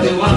love